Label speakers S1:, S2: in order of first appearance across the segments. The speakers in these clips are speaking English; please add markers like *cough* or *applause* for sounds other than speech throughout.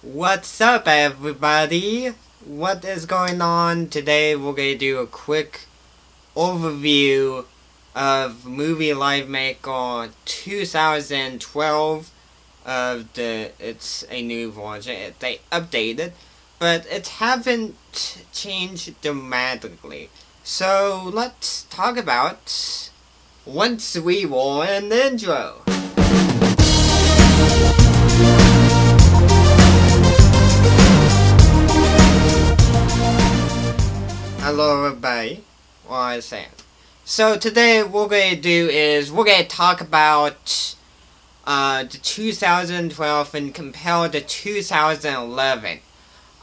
S1: What's up, everybody? What is going on today? We're gonna do a quick overview of Movie Live Maker 2012. Of the, it's a new version. They updated, but it haven't changed dramatically. So let's talk about once we were an intro. I was saying. So today what we're gonna do is we're gonna talk about uh, the 2012 and compare the 2011.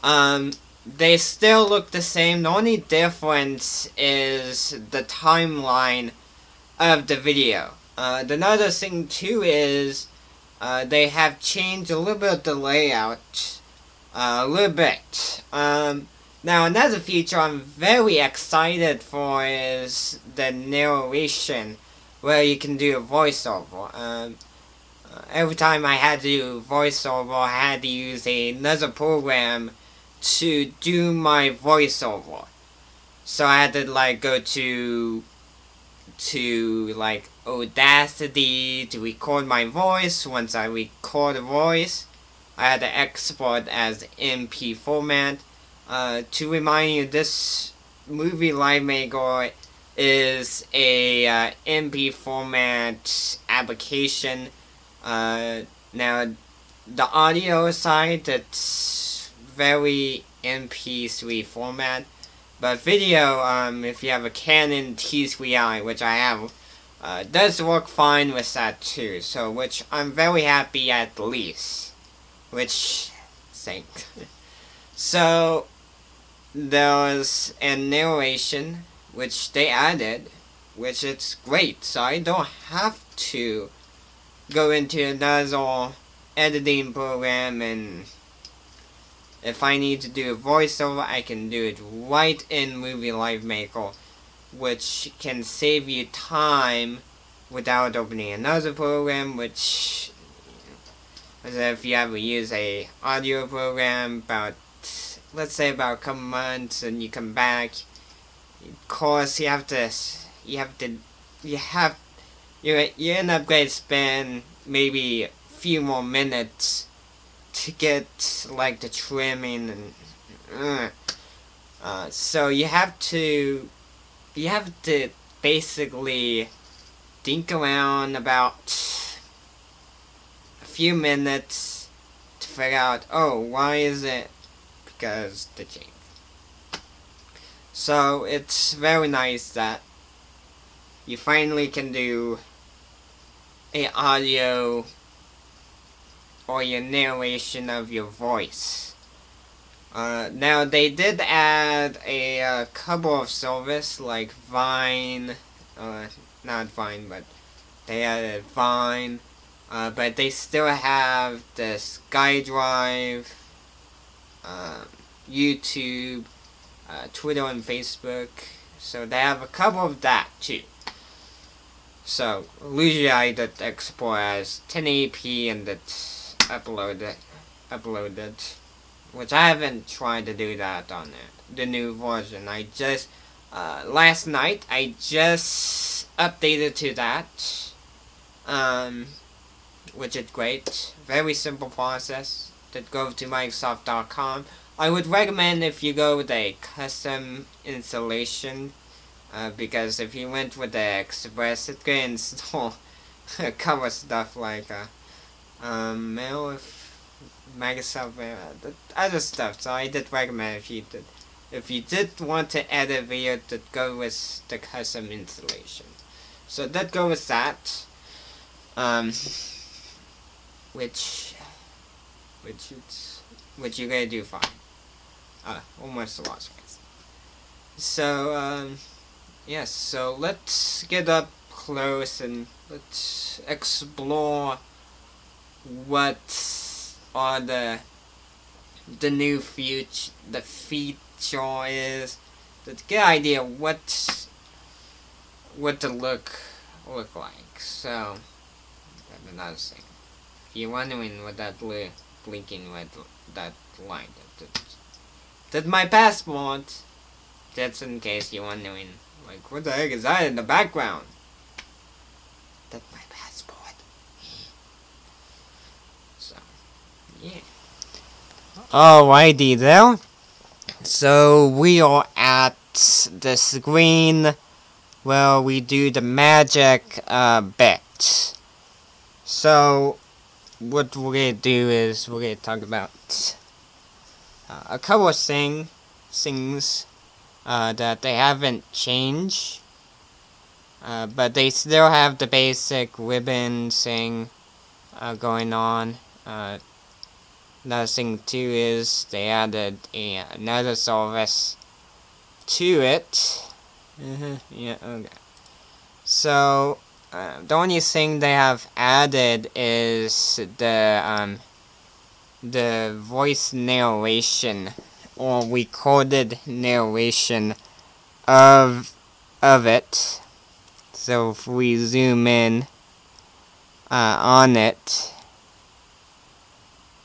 S1: Um, they still look the same. The only difference is the timeline of the video. Uh, another thing too is uh, they have changed a little bit of the layout, uh, a little bit. Um, now another feature I'm very excited for is the narration, where you can do a voiceover. Um, uh, every time I had to do voiceover, I had to use another program to do my voiceover. So I had to like go to to like Audacity to record my voice. Once I record a voice, I had to export as MP format. Uh, to remind you, this movie Live Maker is a uh, MP format application. Uh, now, the audio side, it's very MP3 format. But video, um, if you have a Canon T3i, which I have, uh, does work fine with that too. So, which I'm very happy at least. Which, thank. *laughs* so, there's a narration which they added, which is great. So I don't have to go into another editing program and if I need to do a voiceover, I can do it right in Movie Live Maker, which can save you time without opening another program, which if you ever use a audio program about let's say about a couple months and you come back of course you have to you have to you have you you end up going to spend maybe a few more minutes to get like the trimming and uh, uh, so you have to you have to basically think around about a few minutes to figure out oh why is it because the change. So it's very nice that you finally can do a audio or your narration of your voice. Uh, now they did add a uh, couple of service like Vine, uh, not Vine, but they added Vimeo, uh, but they still have the SkyDrive um, YouTube, uh, Twitter, and Facebook. So they have a couple of that too. So usually I did export as 1080p and it uploaded, uploaded, which I haven't tried to do that on it, the new version. I just uh, last night I just updated to that, um, which is great. Very simple process that go to Microsoft.com. I would recommend if you go with a custom installation, uh, because if you went with the Express, it can install *laughs* cover stuff like uh, um, mail, if Microsoft, uh, other stuff. So I did recommend if you did, if you did want to add a video, to go with the custom installation. So that go with that. Um, which which it's which you're gonna do fine. Uh, almost lost guys. So um, yes. So let's get up close and let's explore what are the the new future the feature is to get an idea what what to look look like. So another thing. If you're wondering what that look blinking red that light. That's my passport. That's in case you're wondering, like, what the heck is that in the background? That's my passport. *gasps* So, yeah. Alrighty there. So we are at the screen where we do the magic uh, bit. So what we're gonna do is we're gonna talk about uh, a couple of thing, things uh, that they haven't changed. Uh, but they still have the basic ribbon thing uh, going on. Uh, Another thing too is they added a, another service to it. Mm -hmm. Yeah, okay. So, uh, the only thing they have added is the, um, the voice narration, or recorded narration of, of it. So if we zoom in uh, on it,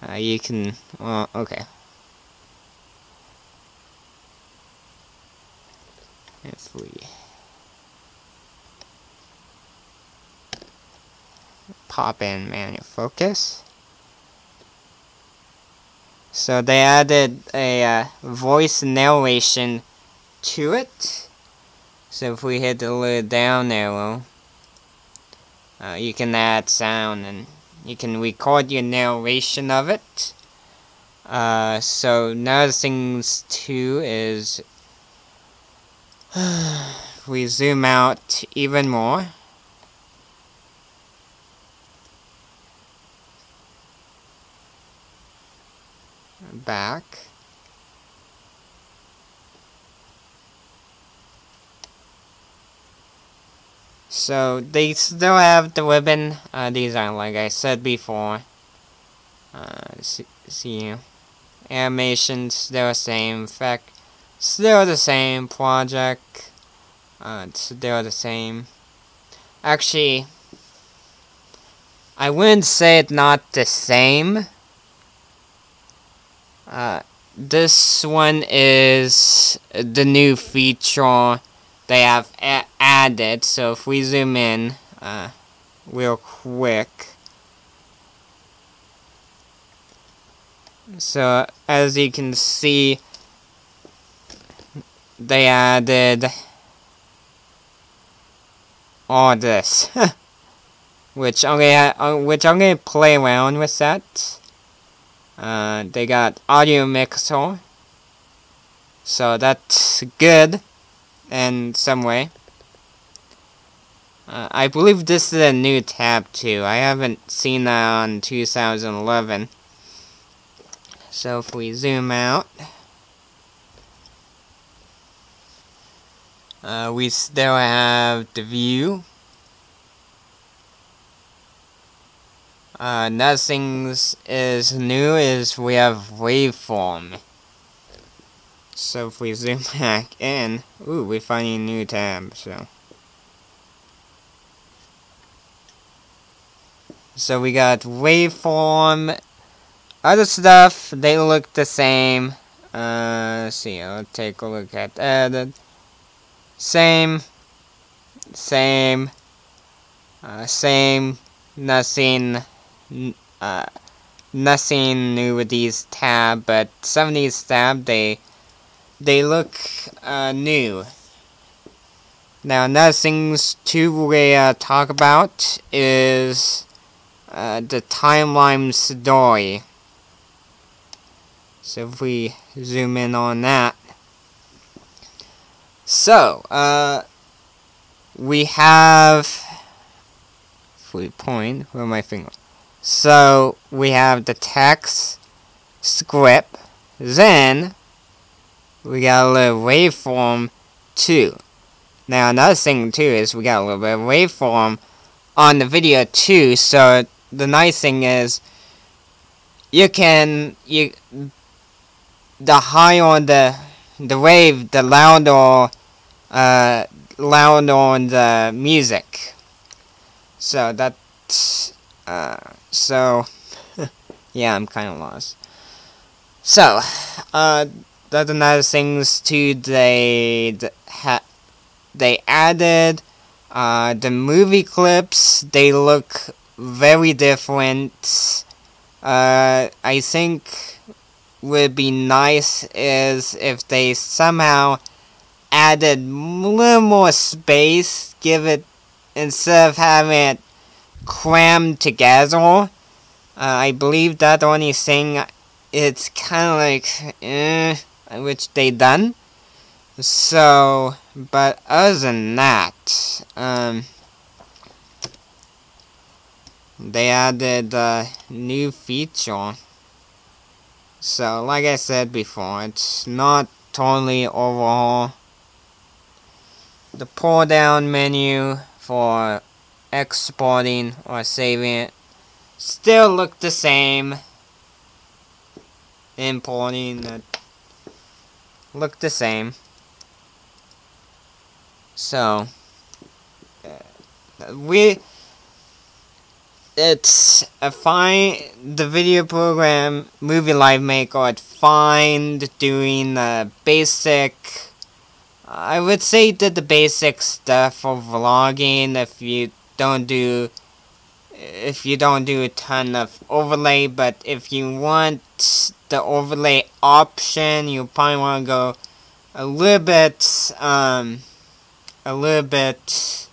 S1: uh, you can, okay. If we pop in manual focus. So they added a uh, voice narration to it. So if we hit the little down arrow, uh, you can add sound and you can record your narration of it. Uh, so another things too is *sighs* we zoom out even more. Back. So they still have the ribbon uh, design, like I said before. Uh, see, see animations still the same, fact, still the same project. Uh, still the same. Actually, I wouldn't say it's not the same. Uh, this one is the new feature they have added. So if we zoom in uh, real quick. So as you can see, they added all this, *laughs* which I'm gonna uh, which I'm gonna play around with that. Uh, they got audio mixer, so that's good in some way. Uh, I believe this is a new tab too. I haven't seen that on 2011. So if we zoom out, uh, we still have the view. Uh, is new is we have waveform. So if we zoom *laughs* back in, ooh, we find a new tab, so. So we got waveform, other stuff, they look the same. Uh, let's see, I'll take a look at that. Same, same, uh, same, nothing, uh, nothing new with these tab, but some of these tab, they, they look, uh, new. Now, another things to we, uh, talk about is, uh, the timeline story. So if we zoom in on that. So, uh, we have, if point, where my finger? So, we have the text, script, then, we got a little waveform too. Now, another thing too is we got a little bit of waveform on the video too, so the nice thing is you can you the higher on the the wave the louder uh louder on the music. So that's uh so *laughs* yeah, I'm kind of lost. So, uh, that's another things too. They they added uh, the movie clips. They look very different. Uh, I think would be nice is if they somehow added a little more space, give it instead of having it crammed together. Uh, I believe that only thing it's kind of like eh, which they done. So, but other than that, um, they added a new feature. So, like I said before, it's not totally overhaul. The pull down menu for exporting or saving it still look the same. Importing that look the same. So, uh, we it's a fine the video program movie live maker it's fine doing the basic I would say did the basic stuff of vlogging if you don't do if you don't do a ton of overlay but if you want the overlay option you probably want to go a little bit um a little bit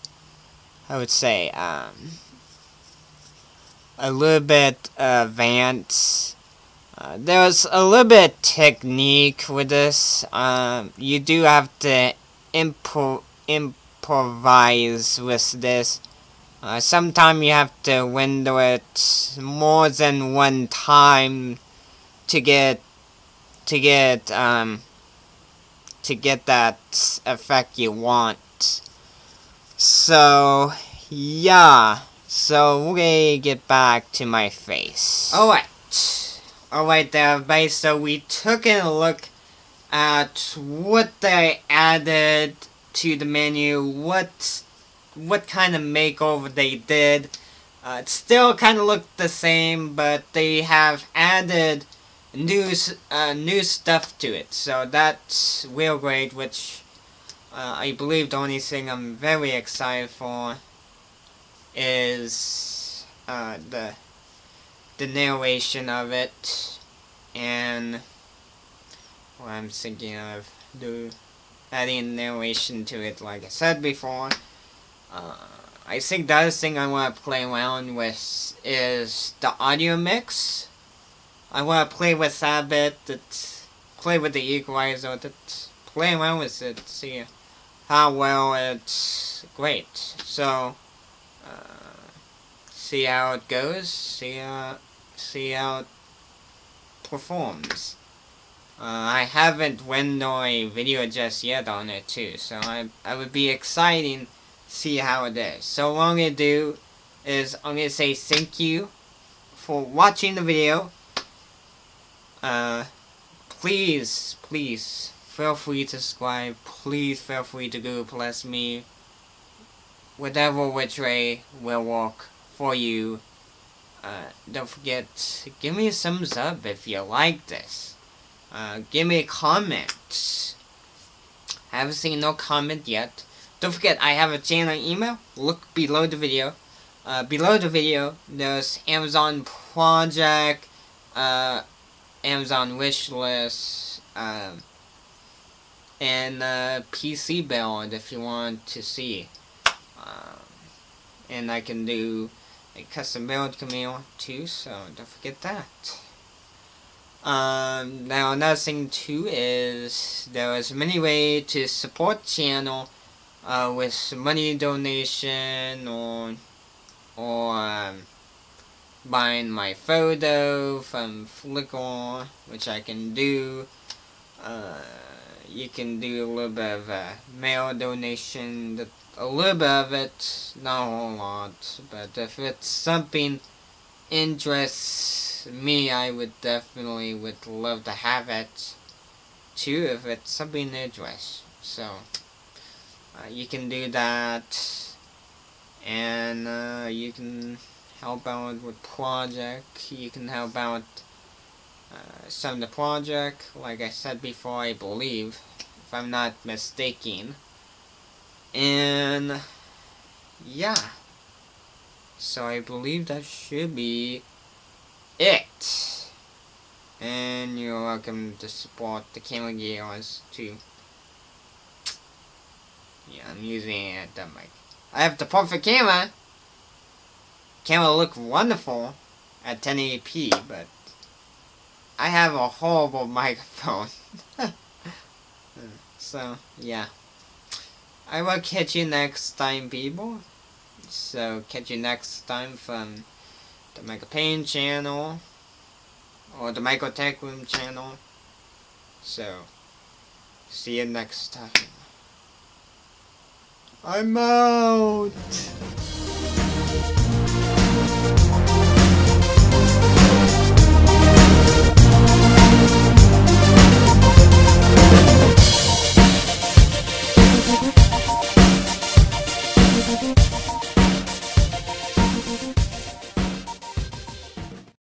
S1: I would say um a little bit advanced. Uh, there's a little bit technique with this. Um, you do have to impro improvise with this. Uh, Sometimes you have to window it more than one time to get to get um to get that effect you want. So yeah. So gonna get back to my face. Alright. Alright there everybody, so we took a look at what they added to the menu, what what kind of makeover they did. Uh, it still kind of looked the same, but they have added new uh, new stuff to it. So that's real great, which uh, I believe the only thing I'm very excited for is uh, the the narration of it and what I'm thinking of do adding narration to it like I said before uh, I think the other thing I want to play around with is the audio mix I want to play with that a bit that play with the equalizer that play around with it see how well it's great so see how it goes, see, uh, see how it performs. Uh, I haven't went a video just yet on it too, so I, I would be exciting see how it is. So what I'm going to do is I'm going to say thank you for watching the video. Uh, please, please, feel free to subscribe. Please feel free to Google Plus me. Whatever which way will work for you. Uh, don't forget, give me a thumbs up if you like this. Uh, give me a comment. I haven't seen no comment yet. Don't forget, I have a channel email. Look below the video. Uh, below the video, there's Amazon project, uh, Amazon Wishlist, um, and uh, PC build if you want to see. Um, and I can do a custom build Camille too, so don't forget that. Um, now another thing too is there is many ways to support channel uh, with money donation or or um, buying my photo from Flickr, which I can do. Uh, you can do a little bit of a mail donation a little bit of it, not a whole lot, but if it's something interests me, I would definitely would love to have it too, if it's something interests. So, uh, you can do that, and uh, you can help out with project. You can help out uh, some of the project, like I said before, I believe, if I'm not mistaken. And yeah. So I believe that should be it. And you're welcome to support the camera gears too. Yeah, I'm using it at mic. I have the perfect camera. Camera look wonderful at 1080p, but I have a horrible *laughs* microphone. *laughs* so, yeah. I will catch you next time, people. So, catch you next time from the Michael Payne channel or the Michael Tech Room channel. So, see you next time. I'm out.